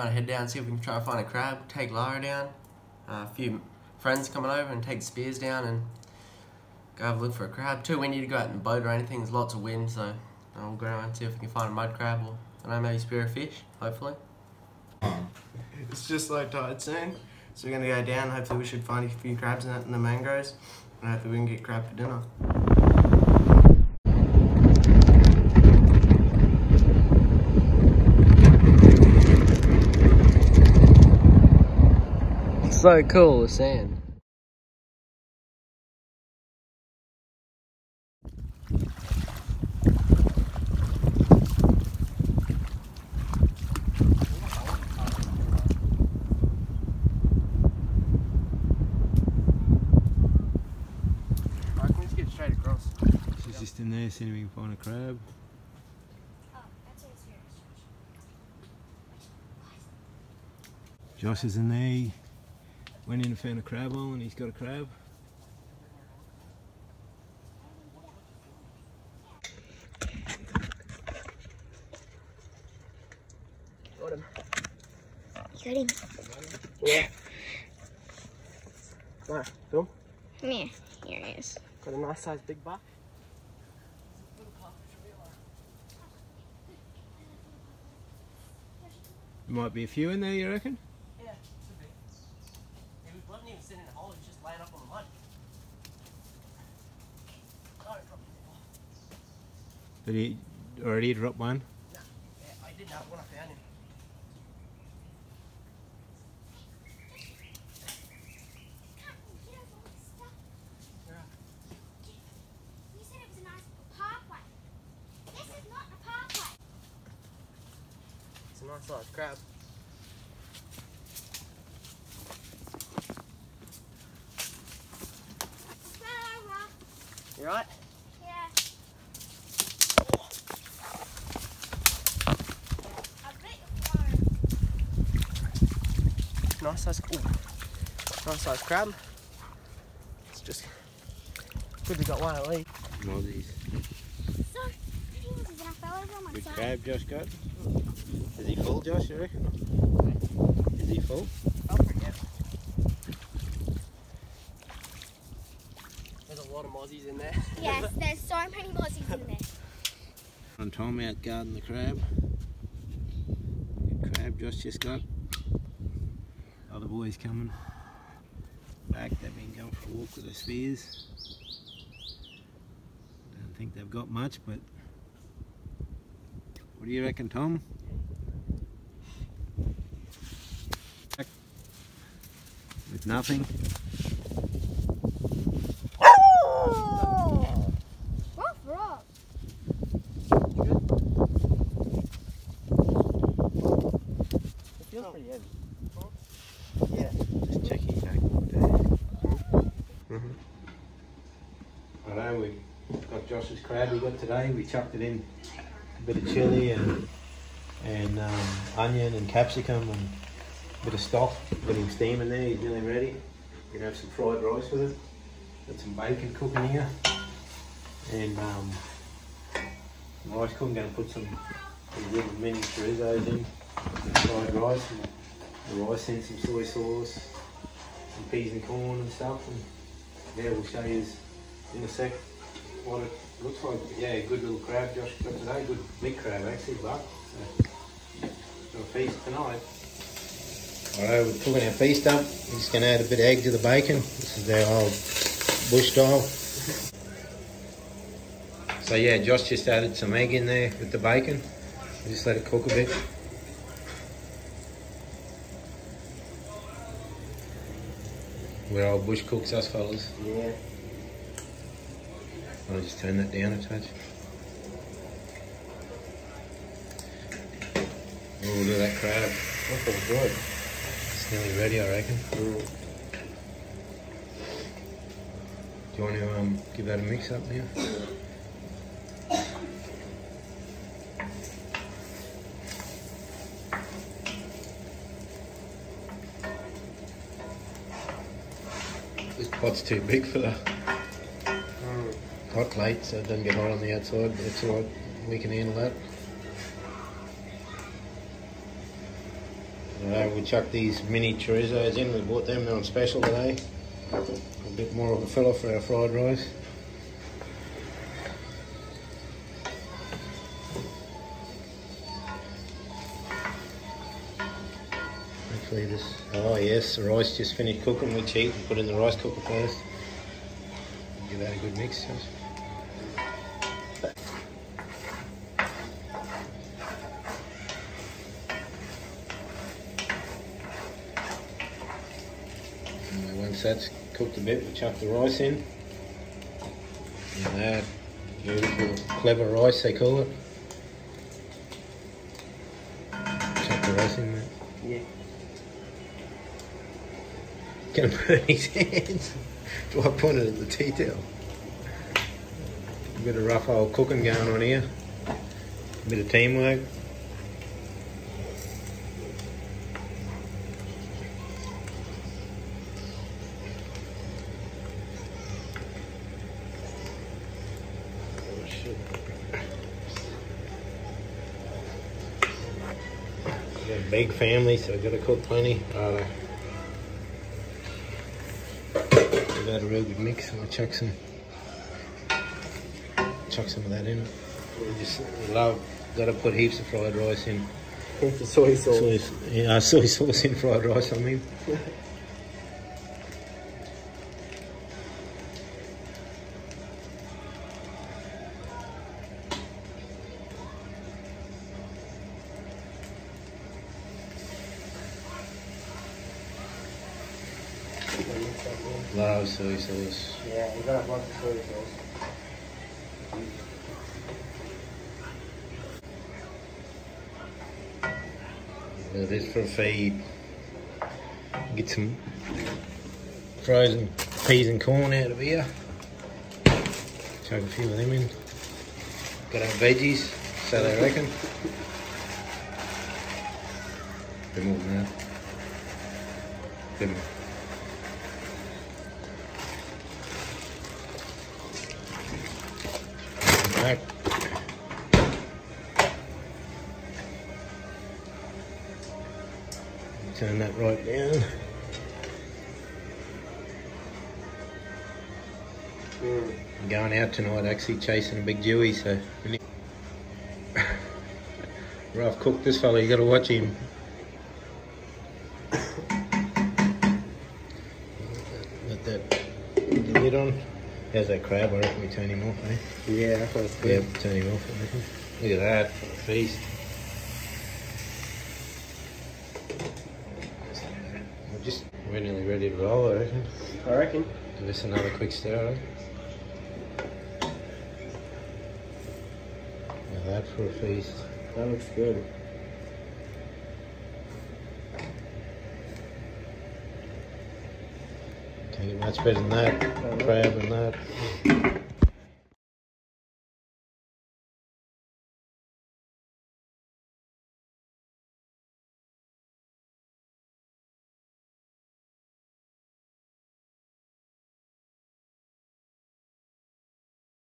to head down see if we can try to find a crab, take Lara down. Uh, a few friends coming over and take spears down and go have a look for a crab. Too windy to go out in the boat or anything, there's lots of wind, so we'll go around and see if we can find a mud crab or, I don't know, maybe spear a fish, hopefully. It's just low tide soon, so we're going to go down. Hopefully we should find a few crabs in the mangroves and hopefully we can get crab for dinner. So cool, the sand. She's just in there seeing if we can find a crab. Josh is in there. He went in and found a crab hole and he's got a crab. Got him. You got him. Yeah. Right, film. Come here. Here he is. Got a nice sized big buck. Might be a few in there, you reckon? Yeah, should be. He wasn't even sitting in a hole, he was just laying up on the mud. Oh, it probably did. Did he already drop one? Yeah, I did not when I found him. You said it was a nice parkway. This is not a parkway. It's a nice sized crab. You right? Yeah. I bet your phone. Nice sized, ooh, nice sized crab. It's just good we got one at least. Mozzies. So, he was and I fell over on my Good side. crab Josh got. Is he full, Josh, you reckon? Is he full? I'll forget. There's a lot of mozzies in there. Yes, there's so many mozzies in there. On Tom out guarding the crab. Good crab Josh just got. Other boys coming back. They've been going for a walk with their spears. Don't think they've got much, but what do you reckon, Tom? With nothing. Pretty heavy. Yeah. Just checking back. Mhm. I know we got Josh's crab we got today. We chucked it in a bit of chili and and um, onion and capsicum and a bit of stock. Got steam in there. He's nearly ready. We're gonna have some fried rice with it. Got some bacon cooking here and um, some rice cooking. Gonna put some, some little mini chorizos in. Fried rice and the rice in some soy sauce, some peas and corn and stuff. And yeah, we'll show you in a sec what it looks like. Yeah, good little crab Josh got today. Good big crab actually, but So, got a feast tonight. Alright, we're cooking our feast up. We're just going to add a bit of egg to the bacon. This is our old bush style. So yeah, Josh just added some egg in there with the bacon. Just let it cook a bit. We're all bush cooks, us fellas. Yeah. I'll just turn that down a touch. Oh, look at that crab. That feels good. It's nearly ready, I reckon. Mm. Do you want to um, give that a mix up now? Pot's too big for the Mm. hot plate, so it doesn't get hot on the outside, but it's alright. We can handle that. Uh, We chuck these mini chorizos in. We bought them. They're on special today. A bit more of a filler for our fried rice. This. Oh yes, the rice just finished cooking. We cheat and put in the rice cooker first. Give that a good mix. And once that's cooked a bit, we chuck the rice in. And that beautiful, clever rice they call it. Chuck the rice in there. Yeah. Gonna burn his hands. Do I point it at the tea towel? A bit of rough old cooking going on here. Bit of teamwork. Big family, so we've got to cook plenty. Righto. That a real good mix. I'm gonna chuck some, chuck some of that in. We just love. Got to put heaps of fried rice in. the soy sauce. Soy, yeah, soy sauce in fried rice. I mean. Love soy sauce. Yeah, you gotta have lots of soy sauce. Now this for a feed. Get some frozen peas and corn out of here. Chuck a few of them in. Got our veggies, so they reckon. bit more than that. Bit more. Turn that right down. I'm going out tonight actually chasing a big Dewey, so rough cook this fella, you gotta watch him. Let that the lid on. How's that crab? I reckon we turn him off, eh? Yeah, that's what it's Yeah, good. turn him off, I reckon. Look at that for a feast. We're just we're nearly ready to roll, I reckon. I reckon. Give us another quick stir. Eh? Now that for a feast. That looks good. Much better than that. Crab and that.